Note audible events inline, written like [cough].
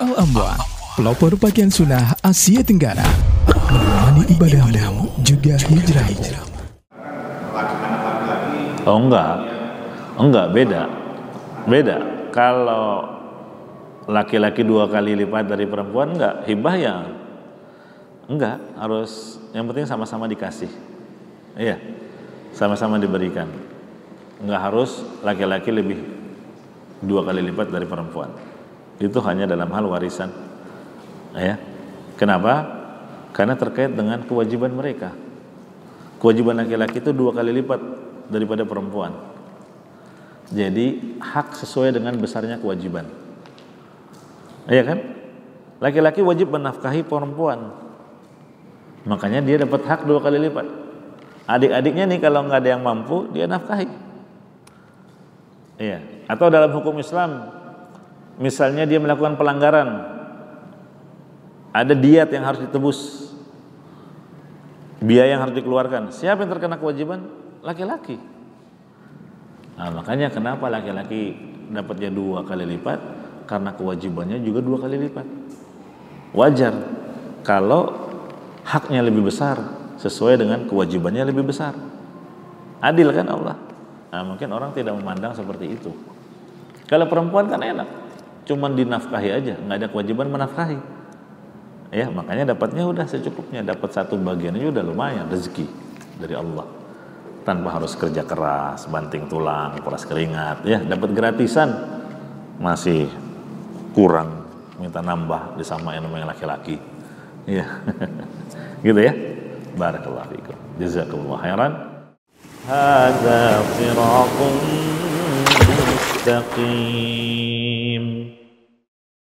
Al-Amwan, pelopor pakaian sunnah Asia Tenggara, menemani ibadahmu juga hijrahmu. Oh enggak, enggak beda, beda. Kalau laki-laki dua kali lipat dari perempuan enggak, hibah ya enggak harus yang penting sama-sama dikasih, iya, sama-sama diberikan. Enggak harus laki-laki lebih dua kali lipat dari perempuan. Itu hanya dalam hal warisan, ya. Kenapa? Karena terkait dengan kewajiban mereka. Kewajiban laki-laki itu dua kali lipat daripada perempuan. Jadi hak sesuai dengan besarnya kewajiban. Iya kan? Laki-laki wajib menafkahi perempuan. Makanya dia dapat hak dua kali lipat. Adik-adiknya nih kalau nggak ada yang mampu, dia nafkahi. Iya. Atau dalam hukum Islam, misalnya dia melakukan pelanggaran, ada diat yang harus ditebus, biaya yang harus dikeluarkan. Siapa yang terkena kewajiban? laki-laki. Nah, makanya kenapa laki-laki dapatnya dua kali lipat? Karena kewajibannya juga dua kali lipat. Wajar kalau haknya lebih besar sesuai dengan kewajibannya lebih besar. Adil kan Allah. Nah, mungkin orang tidak memandang seperti itu. Kalau perempuan kan enak, cuman dinafkahi aja, nggak ada kewajiban menafkahi. Ya, makanya dapatnya udah secukupnya, dapat satu bagian aja udah lumayan rezeki dari Allah tanpa harus kerja keras, banting tulang, peras keringat, ya dapat gratisan masih kurang minta nambah disamain sama yang laki-laki. Ya. [laughs] gitu ya. Barakallahu fikum. Jazakumullah khairan. Hadza siratum mustaqim.